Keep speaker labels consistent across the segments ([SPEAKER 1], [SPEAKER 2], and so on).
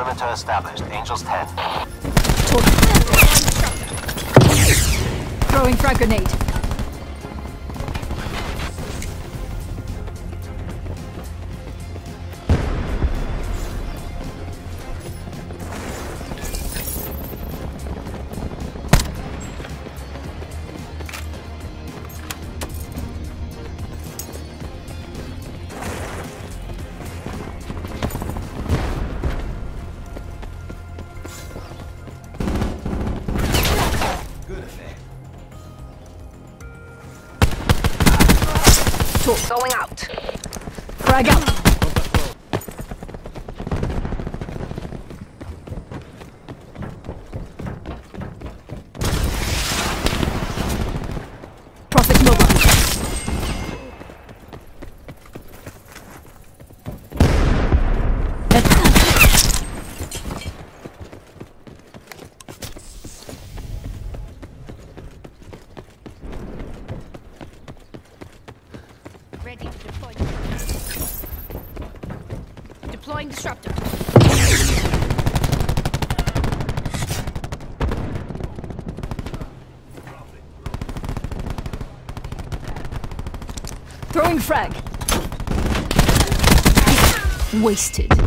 [SPEAKER 1] Perimeter established. Angels 10.
[SPEAKER 2] Throwing frag grenade.
[SPEAKER 3] Going out.
[SPEAKER 2] Frag out.
[SPEAKER 3] Ready to deploy. Deploying disruptor.
[SPEAKER 2] Throwing frag. Wasted.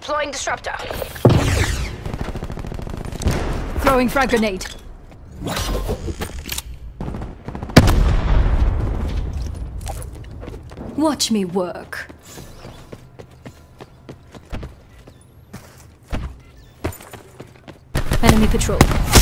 [SPEAKER 3] Deploying disruptor.
[SPEAKER 2] Throwing frag grenade. Watch me work. Enemy patrol.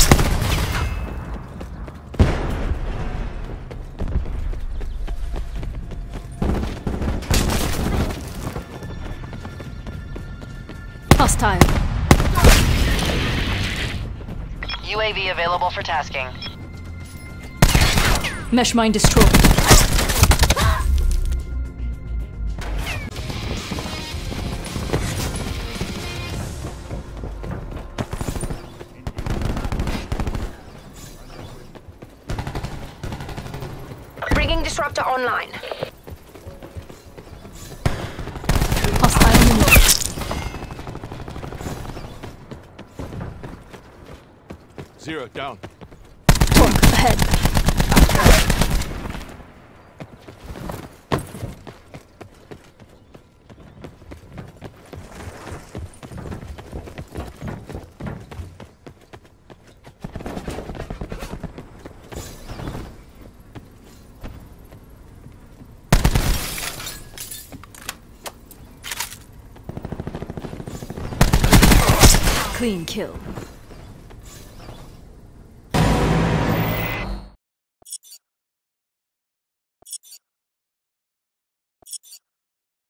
[SPEAKER 2] Hostile.
[SPEAKER 4] UAV available for tasking.
[SPEAKER 2] Mesh mine destroyed.
[SPEAKER 3] Bringing disruptor online.
[SPEAKER 5] Zero down.
[SPEAKER 2] Torque ahead. Clean kill.